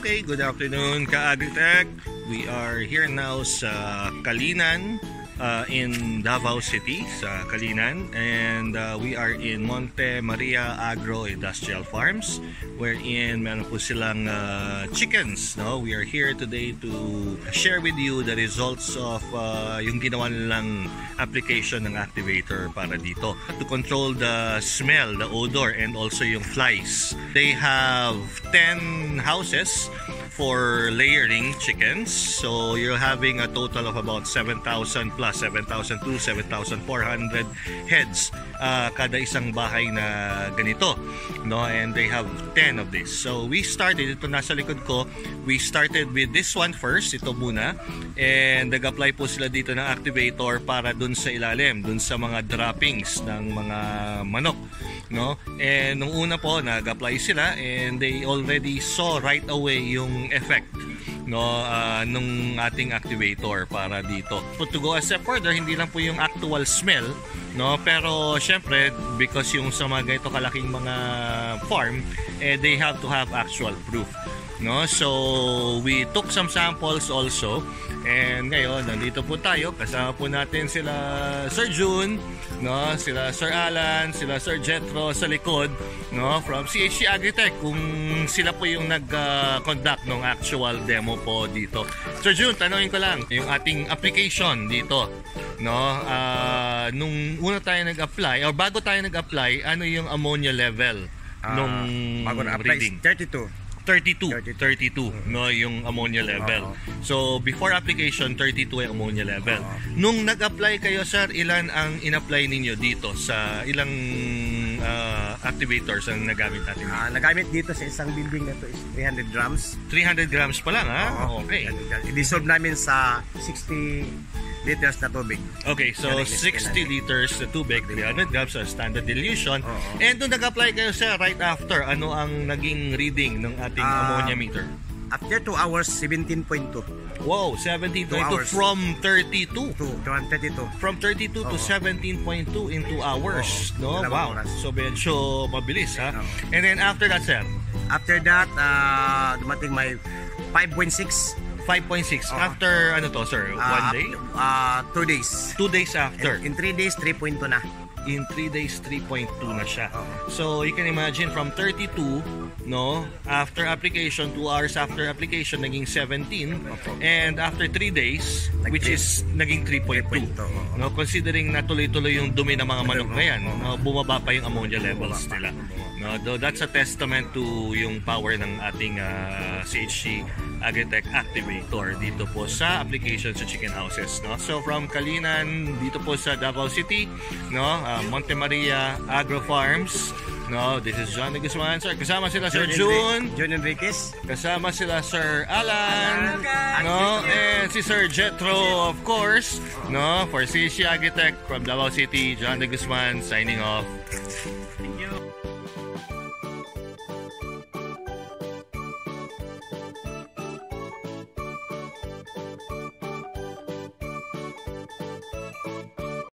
Okay, good afternoon ka-Agritech. We are here now sa Kalinan uh, in Davao City sa Kalinan. And uh, we are in Monte Maria Agro Industrial Farms wherein meron po silang uh, chickens no? We are here today to share with you the results of uh, yung ginawa nilang application ng activator para dito. To control the smell the odor and also yung flies. They have 10 houses for layering chickens. So you're having a total of about 7,000 plus 7,200, 7,400 heads uh, kada isang bahay na ganito. No? And they have 10 of this. So we started, ito nasa likod ko, we started with this one first, ito muna. And nag-apply po sila dito ng activator para dun sa ilalim, dun sa mga droppings ng mga manok no? And nung una po nag-apply sila and they already saw right away yung effect no uh, nung ating activator para dito. But to go a step further, hindi lang po yung actual smell, no? Pero syempre because yung sa mga ganito kalaking mga farm, eh they have to have actual proof. No? So, we took some samples also. And ngayon, nandito po tayo. Kasama po natin sila Sir June, no? sila Sir Alan, sila Sir Jetro sa likod no? from CHC Agritech kung sila po yung nag-conduct uh, ng actual demo po dito. Sir June, tanongin ko lang, yung ating application dito, no? Uh, nung una tayo nag-apply, or bago tayo nag-apply, ano yung ammonia level uh, nung bago na-apply, reading? 32. 32, 32, no yung ammonia level. So before application 32 ay ammonia level. Nung nag-apply kayo sir, ilan ang in-apply ninyo dito sa ilang uh, activators ang nagamit natin? Uh, nagamit dito sa isang building na to is 300 grams. 300 grams pa lang ha? Oo. Okay. I-dissolve namin sa 60 liters na tubig. Okay, so 60 liters na tubig, 300 grams sa standard dilution. Oo. And nung nag-apply kayo sir, right after, ano ang naging reading ng ating Ah, ammonia meter? After 2 hours, 17.2 Wow, 17.2 hours. from 32. to 32. From 32 to Oo. 17.2 in 2 hours. No? Oo, dalawang Wow. oras. So medyo mabilis ha. Oo. And then after that, sir, After that, uh, dumating may 5.6 5.6. Oo. After ano to, sir? One uh, day? Uh, 2 days. Two days after. In 3 days, 3.2 na. In 3 days, 3.2 na siya. Oo. So you can imagine from 32, no? After application, 2 hours after application, naging 17. Opo. And after 3 days, Nag- which is naging 3.2. 3.2, oo. No, considering na tuloy-tuloy yung dumi ng mga manok na yan, no, bumaba pa yung ammonia levels nila. No, though that's a testament to yung power ng ating ah, CHC Agritech Activator dito po sa application sa chicken houses, no. So from Kalinan dito po sa Davao City, no, ah, Monte Maria Agro Farms, no. This is John de Guzman, sir. Kasama sila Sir June, June Enriquez. kasama sila Sir Alan, Alan. no, and si Sir Jetro of course, no, for CHC Agritech from Davao City, John de Guzman signing off. Thank you.